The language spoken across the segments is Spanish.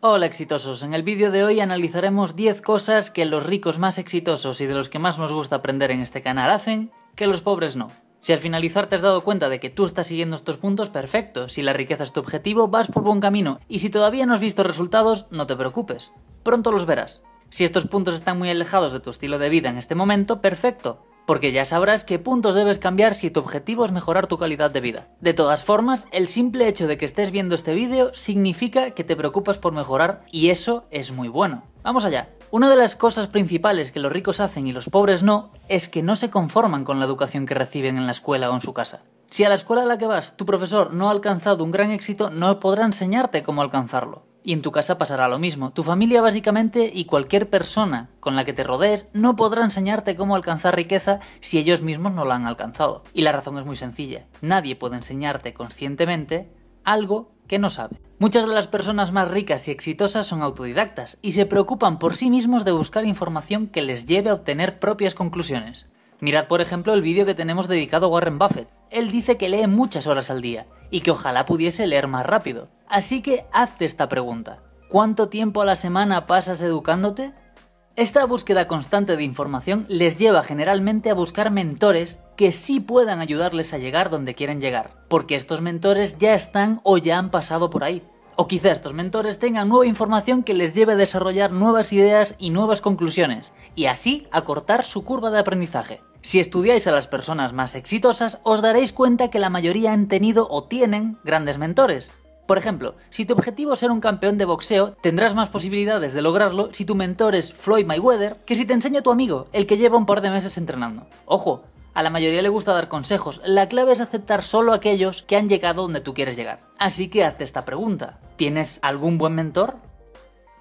Hola exitosos, en el vídeo de hoy analizaremos 10 cosas que los ricos más exitosos y de los que más nos gusta aprender en este canal hacen, que los pobres no. Si al finalizar te has dado cuenta de que tú estás siguiendo estos puntos, perfecto. Si la riqueza es tu objetivo, vas por buen camino. Y si todavía no has visto resultados, no te preocupes. Pronto los verás. Si estos puntos están muy alejados de tu estilo de vida en este momento, perfecto porque ya sabrás qué puntos debes cambiar si tu objetivo es mejorar tu calidad de vida. De todas formas, el simple hecho de que estés viendo este vídeo significa que te preocupas por mejorar y eso es muy bueno. Vamos allá. Una de las cosas principales que los ricos hacen y los pobres no es que no se conforman con la educación que reciben en la escuela o en su casa. Si a la escuela a la que vas tu profesor no ha alcanzado un gran éxito, no podrá enseñarte cómo alcanzarlo. Y en tu casa pasará lo mismo. Tu familia básicamente y cualquier persona con la que te rodees no podrá enseñarte cómo alcanzar riqueza si ellos mismos no la han alcanzado. Y la razón es muy sencilla. Nadie puede enseñarte conscientemente algo que no sabe. Muchas de las personas más ricas y exitosas son autodidactas y se preocupan por sí mismos de buscar información que les lleve a obtener propias conclusiones. Mirad por ejemplo el vídeo que tenemos dedicado a Warren Buffett. Él dice que lee muchas horas al día y que ojalá pudiese leer más rápido. Así que hazte esta pregunta. ¿Cuánto tiempo a la semana pasas educándote? Esta búsqueda constante de información les lleva generalmente a buscar mentores que sí puedan ayudarles a llegar donde quieren llegar, porque estos mentores ya están o ya han pasado por ahí. O quizá estos mentores tengan nueva información que les lleve a desarrollar nuevas ideas y nuevas conclusiones, y así acortar su curva de aprendizaje. Si estudiáis a las personas más exitosas, os daréis cuenta que la mayoría han tenido o tienen grandes mentores. Por ejemplo, si tu objetivo es ser un campeón de boxeo, tendrás más posibilidades de lograrlo si tu mentor es Floyd Mayweather que si te enseña tu amigo, el que lleva un par de meses entrenando. Ojo, a la mayoría le gusta dar consejos, la clave es aceptar solo aquellos que han llegado donde tú quieres llegar. Así que hazte esta pregunta. ¿Tienes algún buen mentor?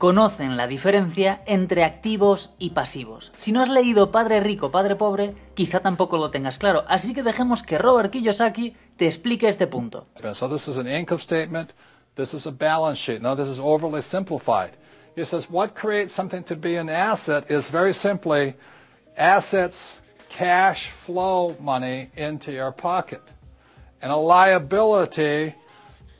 Conocen la diferencia entre activos y pasivos. Si no has leído Padre Rico, Padre Pobre, quizá tampoco lo tengas claro. Así que dejemos que Robert Kiyosaki te explique este punto. So this is an income statement, this is a balance sheet. Now this is overly simplified. He says what creates something to be an asset is very simply assets, cash flow money into your pocket. And a liability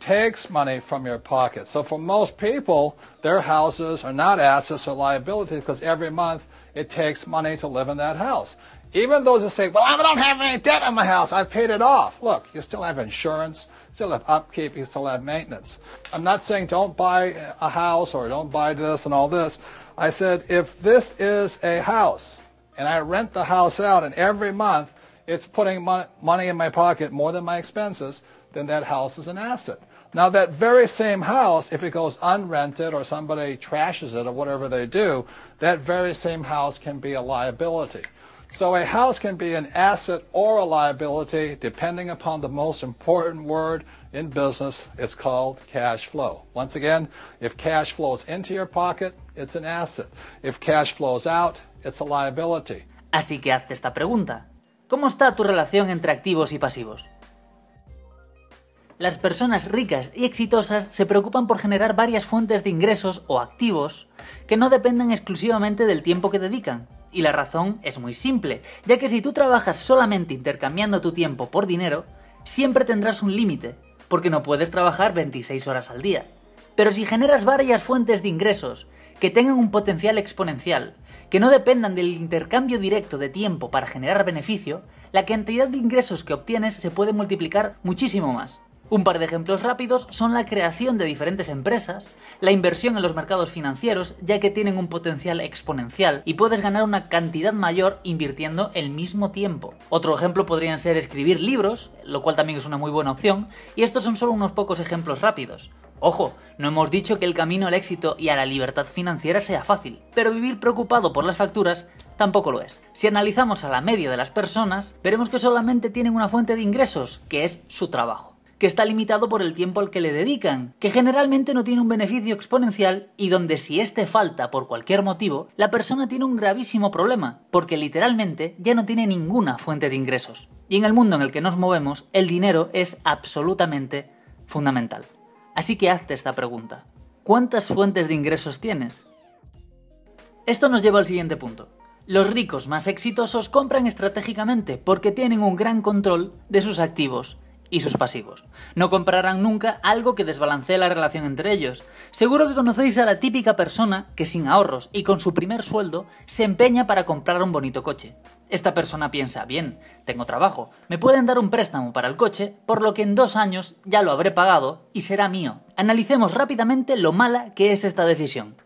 takes money from your pocket. So for most people, their houses are not assets or liabilities because every month it takes money to live in that house. Even those that say, well, I don't have any debt on my house. I've paid it off. Look, you still have insurance, still have upkeep, you still have maintenance. I'm not saying don't buy a house or don't buy this and all this. I said, if this is a house and I rent the house out and every month it's putting money in my pocket more than my expenses, then that house is an asset. Now that very same house, if it goes unrented or somebody trashes it or whatever they do, that very same house can be a liability. So a house can be an asset or a liability depending upon the most important word in business. It's called cash flow. Once again, if cash flows into your pocket, it's an asset. If cash flows out, it's a liability. Así que hazte esta pregunta. ¿Cómo está tu relación entre activos y pasivos? Las personas ricas y exitosas se preocupan por generar varias fuentes de ingresos o activos que no dependan exclusivamente del tiempo que dedican. Y la razón es muy simple, ya que si tú trabajas solamente intercambiando tu tiempo por dinero, siempre tendrás un límite, porque no puedes trabajar 26 horas al día. Pero si generas varias fuentes de ingresos que tengan un potencial exponencial, que no dependan del intercambio directo de tiempo para generar beneficio, la cantidad de ingresos que obtienes se puede multiplicar muchísimo más. Un par de ejemplos rápidos son la creación de diferentes empresas, la inversión en los mercados financieros, ya que tienen un potencial exponencial y puedes ganar una cantidad mayor invirtiendo el mismo tiempo. Otro ejemplo podrían ser escribir libros, lo cual también es una muy buena opción, y estos son solo unos pocos ejemplos rápidos. Ojo, no hemos dicho que el camino al éxito y a la libertad financiera sea fácil, pero vivir preocupado por las facturas tampoco lo es. Si analizamos a la media de las personas, veremos que solamente tienen una fuente de ingresos, que es su trabajo que está limitado por el tiempo al que le dedican, que generalmente no tiene un beneficio exponencial y donde si éste falta por cualquier motivo, la persona tiene un gravísimo problema, porque literalmente ya no tiene ninguna fuente de ingresos. Y en el mundo en el que nos movemos, el dinero es absolutamente fundamental. Así que hazte esta pregunta. ¿Cuántas fuentes de ingresos tienes? Esto nos lleva al siguiente punto. Los ricos más exitosos compran estratégicamente porque tienen un gran control de sus activos y sus pasivos. No comprarán nunca algo que desbalancee la relación entre ellos. Seguro que conocéis a la típica persona que sin ahorros y con su primer sueldo se empeña para comprar un bonito coche. Esta persona piensa, bien, tengo trabajo, me pueden dar un préstamo para el coche, por lo que en dos años ya lo habré pagado y será mío. Analicemos rápidamente lo mala que es esta decisión.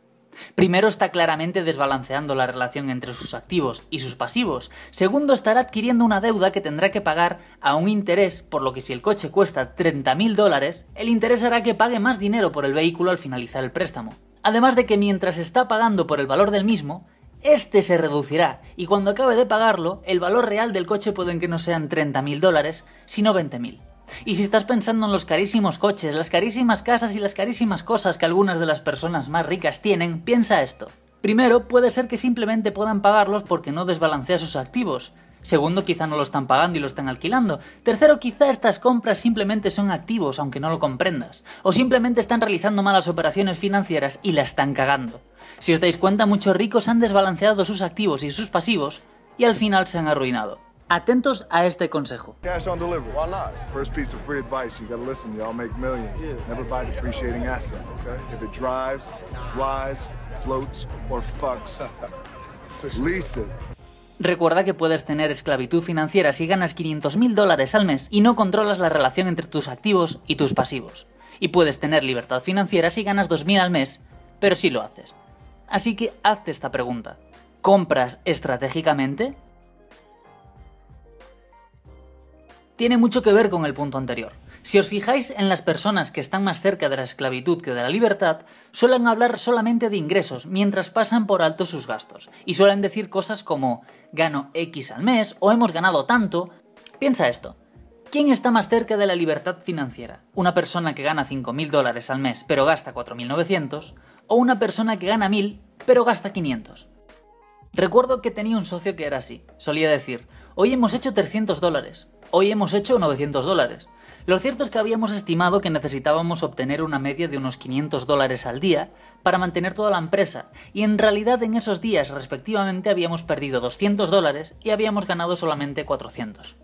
Primero está claramente desbalanceando la relación entre sus activos y sus pasivos. Segundo estará adquiriendo una deuda que tendrá que pagar a un interés, por lo que si el coche cuesta 30.000 dólares, el interés hará que pague más dinero por el vehículo al finalizar el préstamo. Además de que mientras está pagando por el valor del mismo, este se reducirá y cuando acabe de pagarlo, el valor real del coche puede que no sean 30.000 dólares, sino 20.000. Y si estás pensando en los carísimos coches, las carísimas casas y las carísimas cosas que algunas de las personas más ricas tienen, piensa esto. Primero, puede ser que simplemente puedan pagarlos porque no desbalancea sus activos. Segundo, quizá no lo están pagando y lo están alquilando. Tercero, quizá estas compras simplemente son activos, aunque no lo comprendas. O simplemente están realizando malas operaciones financieras y la están cagando. Si os dais cuenta, muchos ricos han desbalanceado sus activos y sus pasivos y al final se han arruinado. Atentos a este consejo. Cash on delivery. Why not? First piece of free advice. You gotta listen. Y'all make millions. Never buy depreciating asset. Okay? If it drives, flies, floats, or fucks, lease it. Recuerda que puedes tener esclavitud financiera si ganas 500 mil dólares al mes y no controlas la relación entre tus activos y tus pasivos. Y puedes tener libertad financiera si ganas 2.000 al mes, pero sí lo haces. Así que hazte esta pregunta. ¿Compras estratégicamente? Tiene mucho que ver con el punto anterior. Si os fijáis en las personas que están más cerca de la esclavitud que de la libertad, suelen hablar solamente de ingresos mientras pasan por alto sus gastos, y suelen decir cosas como gano X al mes o hemos ganado tanto. Piensa esto. ¿Quién está más cerca de la libertad financiera? ¿Una persona que gana 5.000 dólares al mes pero gasta 4.900? ¿O una persona que gana 1.000 pero gasta 500? Recuerdo que tenía un socio que era así. Solía decir, hoy hemos hecho 300 dólares, hoy hemos hecho 900 dólares. Lo cierto es que habíamos estimado que necesitábamos obtener una media de unos 500 dólares al día para mantener toda la empresa, y en realidad en esos días respectivamente habíamos perdido 200 dólares y habíamos ganado solamente 400.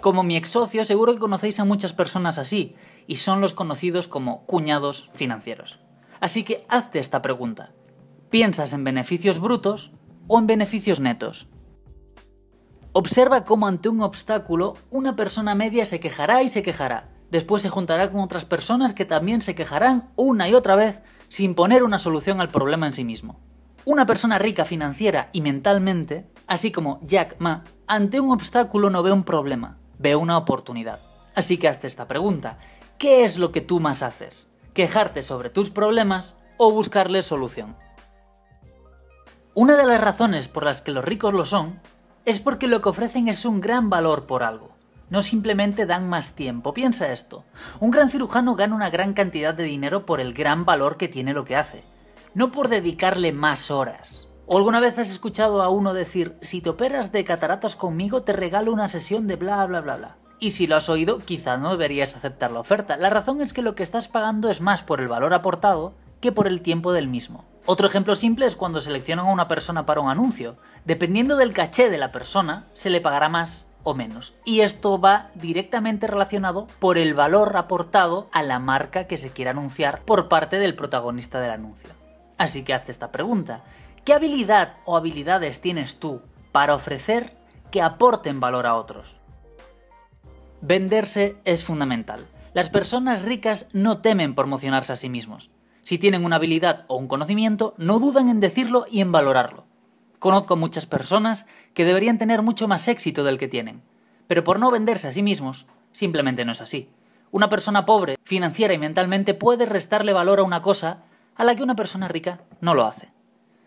Como mi ex socio, seguro que conocéis a muchas personas así, y son los conocidos como cuñados financieros. Así que hazte esta pregunta. ¿Piensas en beneficios brutos o en beneficios netos? Observa cómo ante un obstáculo una persona media se quejará y se quejará. Después se juntará con otras personas que también se quejarán una y otra vez sin poner una solución al problema en sí mismo. Una persona rica financiera y mentalmente, así como Jack Ma, ante un obstáculo no ve un problema, ve una oportunidad. Así que hazte esta pregunta. ¿Qué es lo que tú más haces? ¿Quejarte sobre tus problemas o buscarle solución? Una de las razones por las que los ricos lo son es porque lo que ofrecen es un gran valor por algo. No simplemente dan más tiempo. Piensa esto. Un gran cirujano gana una gran cantidad de dinero por el gran valor que tiene lo que hace, no por dedicarle más horas. ¿O alguna vez has escuchado a uno decir, si te operas de cataratas conmigo te regalo una sesión de bla bla bla bla? Y si lo has oído, quizá no deberías aceptar la oferta. La razón es que lo que estás pagando es más por el valor aportado que por el tiempo del mismo. Otro ejemplo simple es cuando seleccionan a una persona para un anuncio. Dependiendo del caché de la persona, se le pagará más o menos. Y esto va directamente relacionado por el valor aportado a la marca que se quiere anunciar por parte del protagonista del anuncio. Así que hazte esta pregunta. ¿Qué habilidad o habilidades tienes tú para ofrecer que aporten valor a otros? Venderse es fundamental. Las personas ricas no temen promocionarse a sí mismos. Si tienen una habilidad o un conocimiento, no dudan en decirlo y en valorarlo. Conozco muchas personas que deberían tener mucho más éxito del que tienen, pero por no venderse a sí mismos, simplemente no es así. Una persona pobre, financiera y mentalmente puede restarle valor a una cosa a la que una persona rica no lo hace.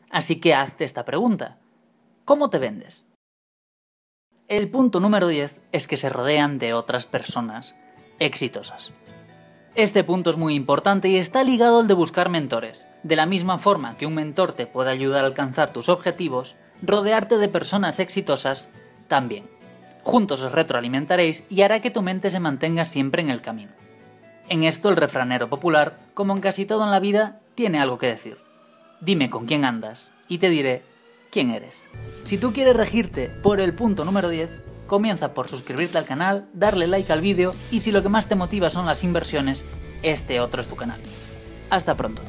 Así que hazte esta pregunta. ¿Cómo te vendes? El punto número 10 es que se rodean de otras personas exitosas. Este punto es muy importante y está ligado al de buscar mentores. De la misma forma que un mentor te puede ayudar a alcanzar tus objetivos, rodearte de personas exitosas también. Juntos os retroalimentaréis y hará que tu mente se mantenga siempre en el camino. En esto el refranero popular, como en casi todo en la vida, tiene algo que decir. Dime con quién andas y te diré quién eres. Si tú quieres regirte por el punto número 10, comienza por suscribirte al canal, darle like al vídeo y si lo que más te motiva son las inversiones, este otro es tu canal. Hasta pronto.